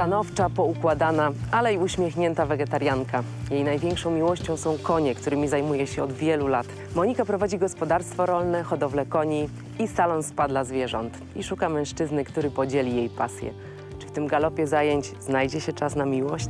Stanowcza, poukładana, ale i uśmiechnięta wegetarianka. Jej największą miłością są konie, którymi zajmuje się od wielu lat. Monika prowadzi gospodarstwo rolne, hodowlę koni i salon spa dla zwierząt. I szuka mężczyzny, który podzieli jej pasję. Czy w tym galopie zajęć znajdzie się czas na miłość?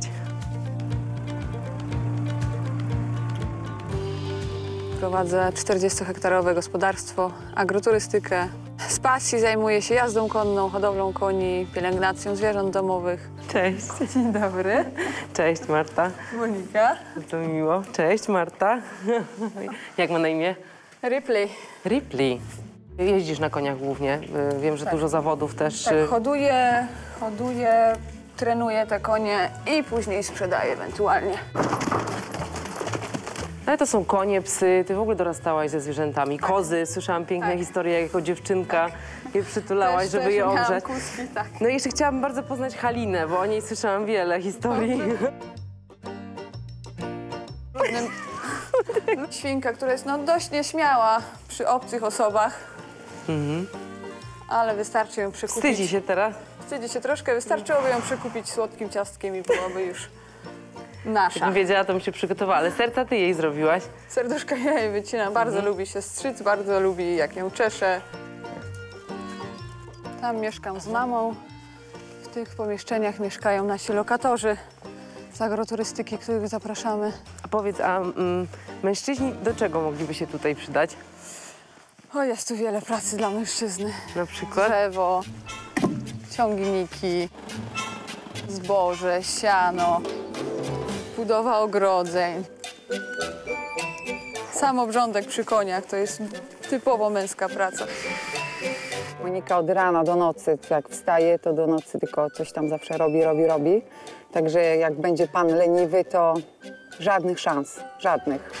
Prowadzę 40-hektarowe gospodarstwo, agroturystykę. Z pasji zajmuję się jazdą konną, hodowlą koni, pielęgnacją zwierząt domowych. Cześć. Dzień dobry. Cześć Marta. Monika. Bardzo miło. Cześć Marta. Jak ma na imię? Ripley. Ripley. Jeździsz na koniach głównie. Y, Wiem, że dużo zawodów też. Tak, y, hoduję, hoduję, trenuję te konie i później sprzedaję ewentualnie. Ale to są konie, psy. Ty w ogóle dorastałaś ze zwierzętami. Kozy. Słyszałam piękne Tak. historie, jak jako dziewczynka je przytulałaś, Też- żeby też je ogrzać. Kuski, tak. No i jeszcze chciałabym bardzo poznać Halinę, bo o niej słyszałam wiele historii. Świnka, która jest no, dość nieśmiała przy obcych osobach. Ale wystarczy ją przekupić. Wstydzi się teraz. Wstydzi się troszkę, wystarczyłoby ją przekupić słodkim ciastkiem i byłaby już nasza. Jakbym wiedziała, to bym się przygotowała. Ale serca ty jej zrobiłaś. Serduszka ja jej wycinam, bardzo lubi się strzyc, bardzo lubi jak ją czeszę. Tam mieszkam z mamą. W tych pomieszczeniach mieszkają nasi lokatorzy z agroturystyki, których zapraszamy. A powiedz, a mm, mężczyźni do czego mogliby się tutaj przydać? O, jest tu wiele pracy dla mężczyzny. Na przykład? Drzewo, ciągniki, zboże, siano, budowa ogrodzeń. Sam obrządek przy koniach to jest typowo męska praca. Monika od rana do nocy, jak wstaje, to do nocy tylko coś tam zawsze robi, robi, robi. Także jak będzie pan leniwy, to żadnych szans, żadnych.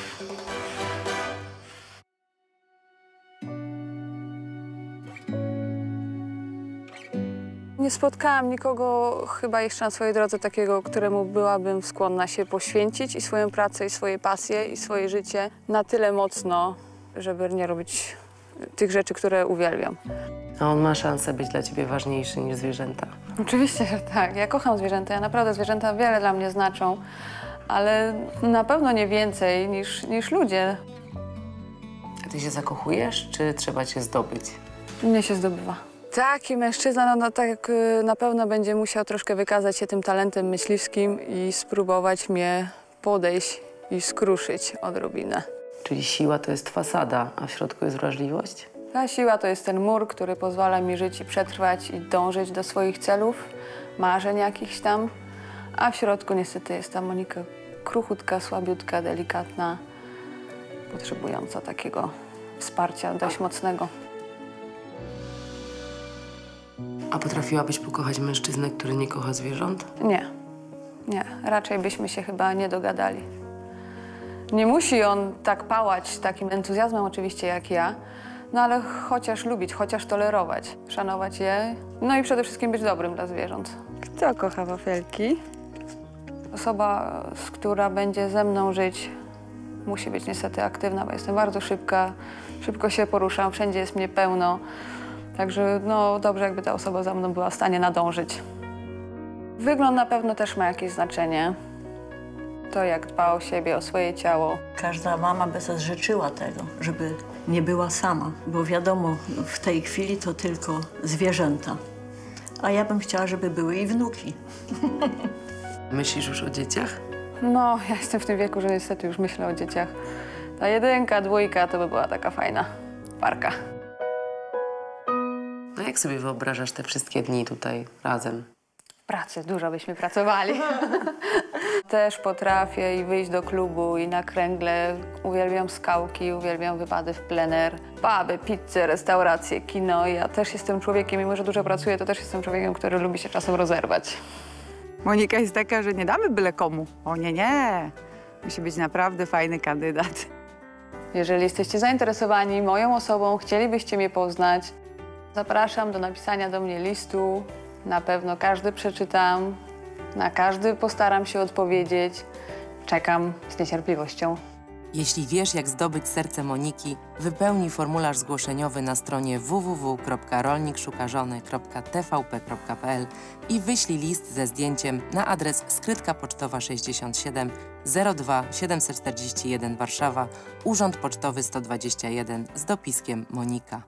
Nie spotkałam nikogo chyba jeszcze na swojej drodze takiego, któremu byłabym skłonna się poświęcić i swoją pracę, i swoje pasje, i swoje życie na tyle mocno, żeby nie robić tych rzeczy, które uwielbiam. A on ma szansę być dla ciebie ważniejszy niż zwierzęta. Oczywiście, że tak. Ja kocham zwierzęta. Ja naprawdę zwierzęta wiele dla mnie znaczą, ale na pewno nie więcej niż, niż ludzie. A ty się zakochujesz, czy trzeba cię zdobyć? Mnie się zdobywa. Taki mężczyzna no, no, tak y, na pewno będzie musiał troszkę wykazać się tym talentem myśliwskim i spróbować mnie podejść i skruszyć odrobinę. Czyli siła to jest fasada, a w środku jest wrażliwość? Ta siła to jest ten mur, który pozwala mi żyć i przetrwać i dążyć do swoich celów, marzeń jakichś tam. A w środku niestety jest ta Monika kruchutka, słabiutka, delikatna, potrzebująca takiego wsparcia dość mocnego. A potrafiłabyś pokochać mężczyznę, który nie kocha zwierząt? Nie, nie, raczej byśmy się chyba nie dogadali. Nie musi on tak pałać takim entuzjazmem oczywiście jak ja, no ale chociaż lubić, chociaż tolerować, szanować je, no i przede wszystkim być dobrym dla zwierząt. Kto kocha wafelki? Osoba, z która będzie ze mną żyć, musi być niestety aktywna, bo jestem bardzo szybka, szybko się poruszam, wszędzie jest mnie pełno. Także no dobrze, jakby ta osoba za mną była w stanie nadążyć. Wygląd na pewno też ma jakieś znaczenie. To, jak dba o siebie, o swoje ciało. Każda mama by sobie życzyła tego, żeby nie była sama, bo wiadomo, w tej chwili to tylko zwierzęta. A ja bym chciała, żeby były i wnuki. Myślisz już o dzieciach? No, ja jestem w tym wieku, że niestety już myślę o dzieciach. Ta jedynka, dwójka to by była taka fajna parka. Jak sobie wyobrażasz te wszystkie dni tutaj razem? W pracy dużo byśmy pracowali. Też potrafię i wyjść do klubu i na kręgle. Uwielbiam skałki, uwielbiam wypady w plener, puby, pizze, restauracje, kino. Ja też jestem człowiekiem, mimo że dużo pracuję, to też jestem człowiekiem, który lubi się czasem rozerwać. Monika jest taka, że nie damy byle komu. O nie, nie. Musi być naprawdę fajny kandydat. Jeżeli jesteście zainteresowani moją osobą, chcielibyście mnie poznać, zapraszam do napisania do mnie listu. Na pewno każdy przeczytam, na każdy postaram się odpowiedzieć. Czekam z niecierpliwością. Jeśli wiesz, jak zdobyć serce Moniki, wypełnij formularz zgłoszeniowy na stronie www.rolnikszukażony.tvp.pl i wyślij list ze zdjęciem na adres skrytka pocztowa 67 02 741 Warszawa, Urząd Pocztowy 121 z dopiskiem Monika.